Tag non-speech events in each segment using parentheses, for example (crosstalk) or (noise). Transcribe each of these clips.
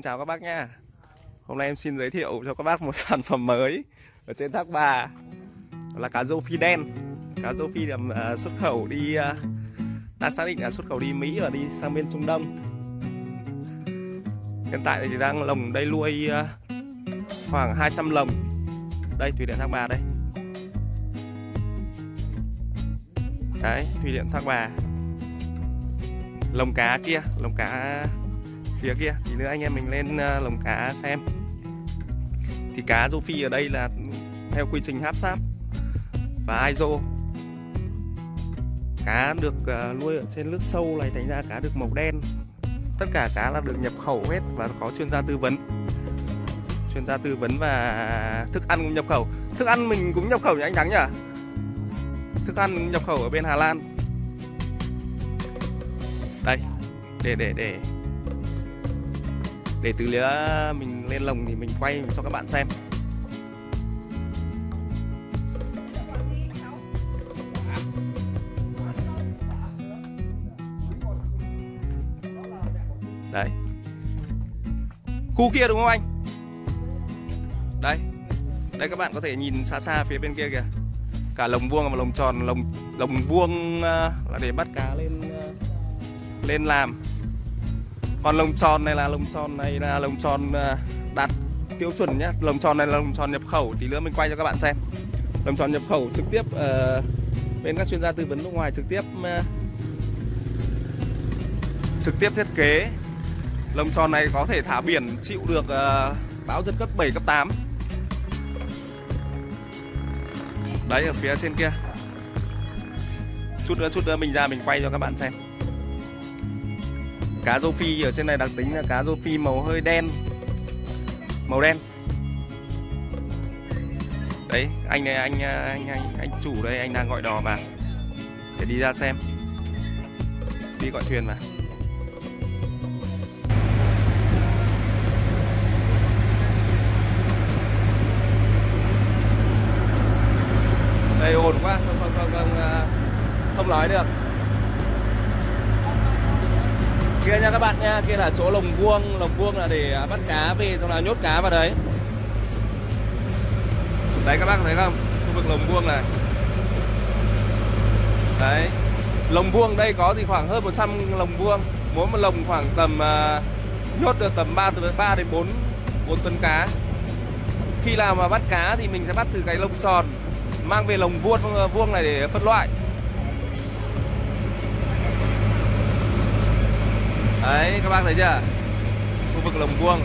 Xin chào các bác nha. Hôm nay em xin giới thiệu cho các bác một (laughs) sản phẩm mới Ở trên thác bà. Đó là cá rô phi đen. Cá rô phi làm uh, xuất khẩu đi uh, Ta xác định là xuất khẩu đi Mỹ và đi sang bên Trung Đông. Hiện tại thì đang lồng đây nuôi uh, khoảng 200 lồng. Đây thủy điện thác bà đây. Đấy thủy điện thác bà. Lồng cá kia Lồng cá phía kia. Thì nữa anh em mình lên ờ, lồng cá xem. Thì cá rô phi ở đây là theo quy trình háp sáp và ISO cá được ờ, nuôi ở trên nước sâu này, thành ra cá được màu đen. Tất cả cá là được nhập khẩu hết và có chuyên gia tư vấn. Chuyên gia tư vấn và thức ăn cũng nhập khẩu. Thức ăn mình cũng nhập khẩu nhỉ anh thắng nhỉ? Thức ăn nhập khẩu ở bên Hà Lan. Đây, để để để để từ lứa mình lên lồng thì mình quay cho các bạn xem. Đấy. Khu kia đúng không anh? Đây. Đây các bạn có thể nhìn xa xa phía bên kia kìa. Cả lồng vuông và lồng tròn, lồng lồng vuông à, là để bắt cá lên à, lên làm còn lồng tròn này là lồng tròn này là lồng tròn à, đạt tiêu chuẩn nhé lồng tròn này là lồng tròn nhập khẩu thì nữa mình quay cho các bạn xem. Lồng tròn nhập khẩu trực tiếp uh, bên các chuyên gia tư vấn nước ngoài trực tiếp uh, trực tiếp thiết kế. Lồng tròn này có thể thả biển chịu được uh, bão giật cấp 7 cấp 8 đấy ở phía trên kia. Chút nữa chút nữa mình ra mình quay cho các bạn xem cá rô phi ở trên này đặc tính là cá rô phi màu hơi đen. Màu đen. Đấy anh này anh anh anh anh chủ đây anh đang gọi đò mà. Để đi ra xem. Đi gọi thuyền mà. đây ồn quá. Không không không không, à, không nói được kia nha các bạn nha kia là chỗ lồng vuông lồng vuông là để à, bắt cá về xong là nhốt cá vào đấy. Đấy các bác thấy không? Khu vực lồng vuông này. Đấy. Lồng vuông đây có thì khoảng hơn 100 lồng vuông. Mỗi một lồng khoảng tầm uh, nhốt được tầm 3 từ 3 đến 4 4 tấn cá. Khi nào mà bắt cá thì mình sẽ bắt từ cái lồng tròn mang về lồng vuông ờ, vuông này để phân loại. Đấy các bác thấy chưa? Khu vực lồng vuông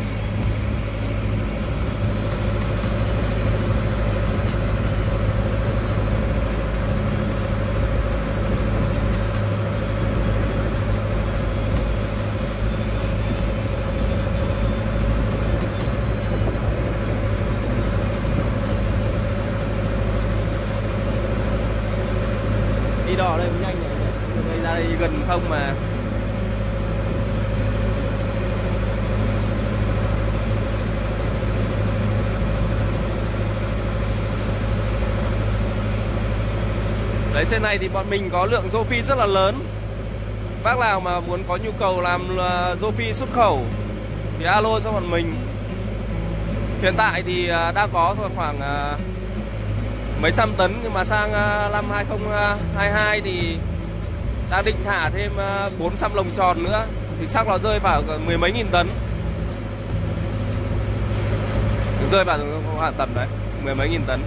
đi đò đây cũng nhanh này đây ra đây gần không mà Đấy, trên này thì bọn mình có lượng rô phi rất là lớn. Bác nào mà muốn có nhu cầu làm ờ, rô phi xuất khẩu Thì alo cho bọn mình. Hiện tại thì ờ, đang có khoảng ờ, mấy trăm tấn, Nhưng mà sang năm 2022 thì đang định thả thêm 400 lồng tròn nữa. Thì chắc nó rơi vào mười mấy nghìn tấn. Rơi vào khoảng tầm đấy, Mười mấy nghìn tấn.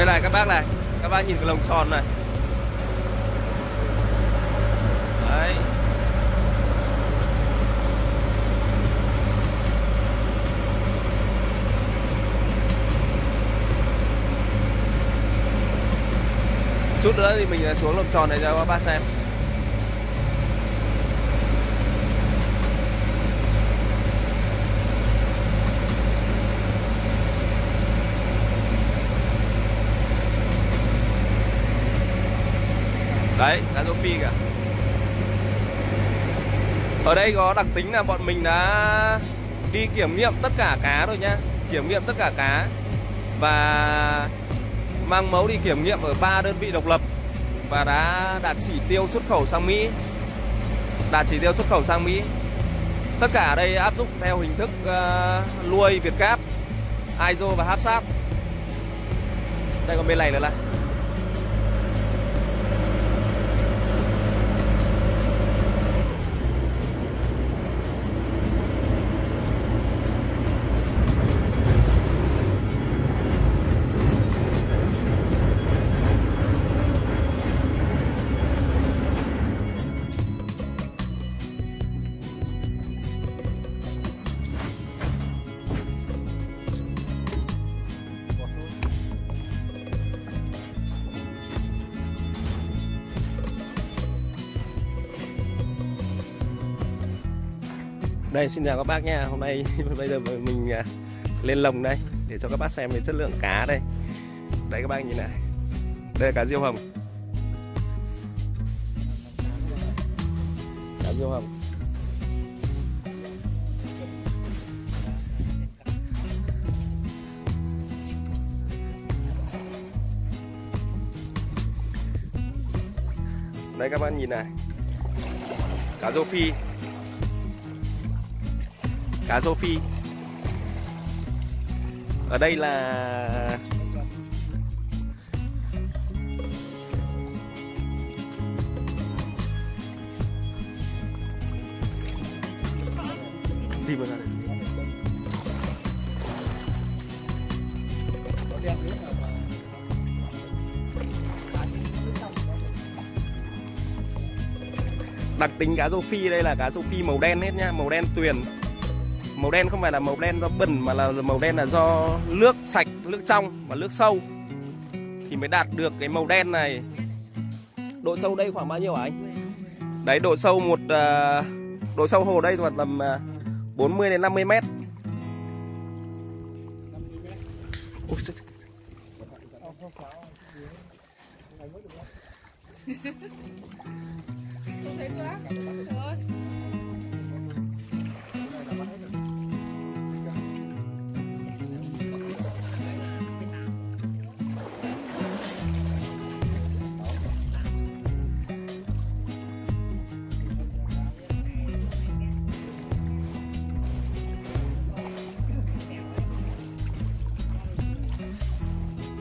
Đây này, các bác này. Các bác nhìn cái lồng tròn này. Đấy. Chút nữa thì mình xuống lồng tròn này cho các bác xem. Đấy, cá rô phi cả Ở đây có đặc tính là bọn mình đã đi kiểm nghiệm tất cả cá rồi nhá Kiểm nghiệm tất cả cá. Và mang mẫu đi kiểm nghiệm ở ba đơn vị độc lập. Và đã đạt chỉ tiêu xuất khẩu sang Mỹ. Đạt chỉ tiêu xuất khẩu sang Mỹ. Tất cả ở đây áp dụng theo hình thức ờ, uh, nuôi Việt cáp ISO và HACCP đây còn bên này nữa là Đây, xin chào các bác nha Hôm nay (laughs) bây giờ mình à, lên lồng đây Để cho các bác xem về chất lượng cá đây. Đây các bác nhìn này. Đây là cá diêu hồng. Cá diêu hồng. Đây các bác nhìn này. Cá rô phi cá rô phi ở đây là gì mà ra đây đặc tính cá rô phi đây là cá rô phi màu đen hết nhá màu đen tuyền màu đen không phải là màu đen do bẩn mà là màu đen là do nước sạch nước trong và nước sâu. Thì mới đạt được cái màu đen này. Độ sâu đây khoảng bao nhiêu hả anh? Đấy độ sâu một uh, độ sâu hồ đây khoảng tầm uh, 40 đến 50 mét. Ôi,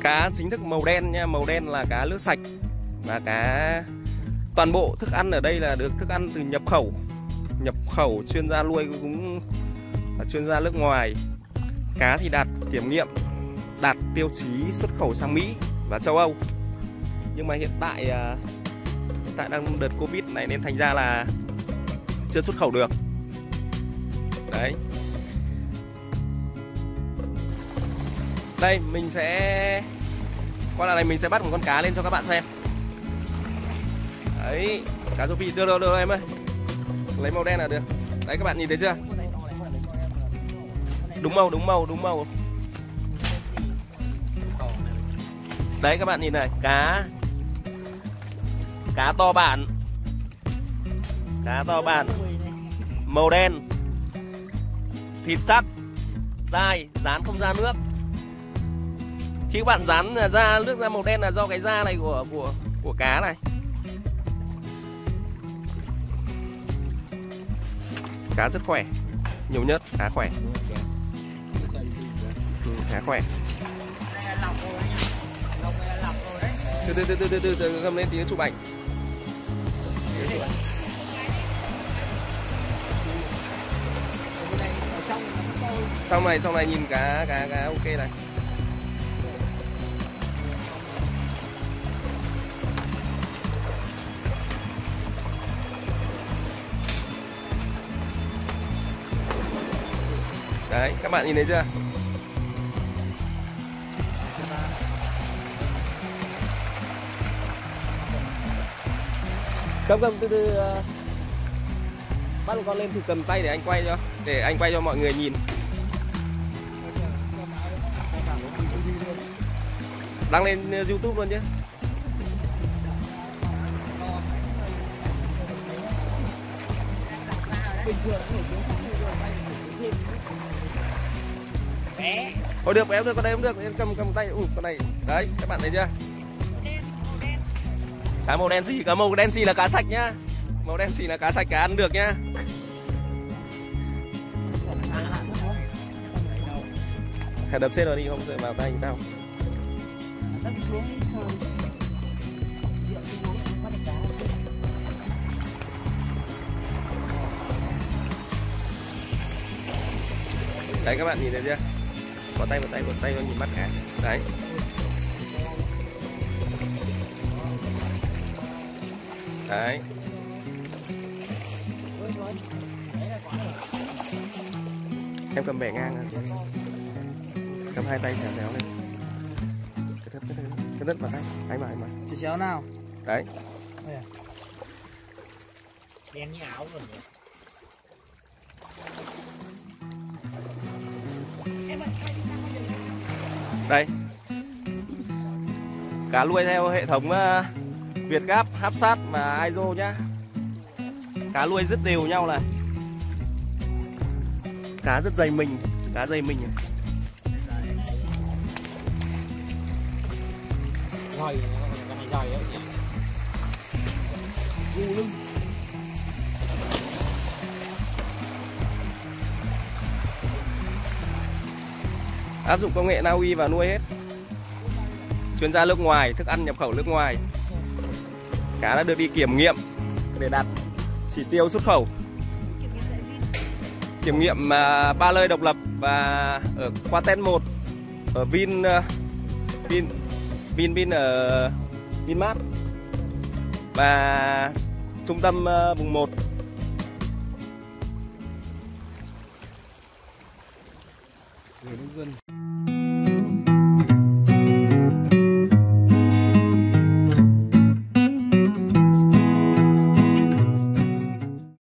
cá chính thức màu đen nha. Màu đen là cá nước sạch và cá, toàn bộ thức ăn ở đây là được thức ăn từ nhập khẩu. Nhập khẩu chuyên gia nuôi cũng là chuyên gia nước ngoài. Cá thì đạt kiểm nghiệm, đạt tiêu chí xuất khẩu sang Mỹ và châu Âu. Nhưng mà hiện tại à, hiện tại đang đợt Covid này nên thành ra là chưa xuất khẩu được. Đấy. Đây, mình sẽ con này mình sẽ bắt một con cá lên cho các bạn xem. Đấy, cá rô phi đưa đưa đưa em ơi. Lấy màu đen là được. Đấy, các bạn nhìn thấy chưa? Đúng màu đúng màu đúng màu. Đấy, các bạn nhìn này, cá. Cá to bản cá to bản màu đen. Thịt chắc, dai dán không ra nước khi các bạn dán da nước ra màu đen là do cái da này của của của cá này. Cá rất khỏe nhiều nhất cá khỏe. Ừ, cá khỏe. Từ từ từ từ từ từ từ ngâm lên tí chụp ảnh. Trong này trong này nhìn cá cá cá ok này. Đấy, các bạn nhìn thấy chưa? Cầm cầm từ từ ờ. bắt con lên thử cầm tay để anh quay cho để anh quay cho mọi người nhìn. Đăng lên ờ, YouTube luôn chứ. bình thường Thôi được, em được con đây cũng được em cầm cầm tay ui con này, đấy, các bạn thấy chưa? Cá màu đen xì cá màu đen xì là cá sạch nhá. Màu đen xì là cá sạch, cá ăn được nhá. Hãy đập chết rồi đi, không sợ vào tay tao Đấy, các bạn nhìn thấy chưa? Có tay một tay một tay nó nhìn mắt cả Đấy. Đấy. Em cầm bẻ ngang rồi Cầm hai tay chả déo lên. Cái đất, cái đất, cái đất vào tay. Anh mà, anh mà Chỉ chéo nào. Đấy. Đen như áo rồi nhỉ Đây. Cá nuôi theo hệ thống uh, Việt Gap, Hapsat và ISO nhá. Cá nuôi rất đều nhau này. Cá rất dày mình Cá dày mình. Rồi, cái này rồi ấy nhỉ lưng Áp dụng công nghệ Na Uy và nuôi hết. Chuyên gia nước ngoài, thức ăn nhập khẩu nước ngoài. Cá đã được đi kiểm nghiệm Để đạt chỉ tiêu xuất khẩu. Kiểm nghiệm uh, ba nơi độc lập Và ở qua test 1 Ở Vin uh, Vin Vin Vin ở Vinmart Và trung tâm uh, vùng 1 Người nông dân.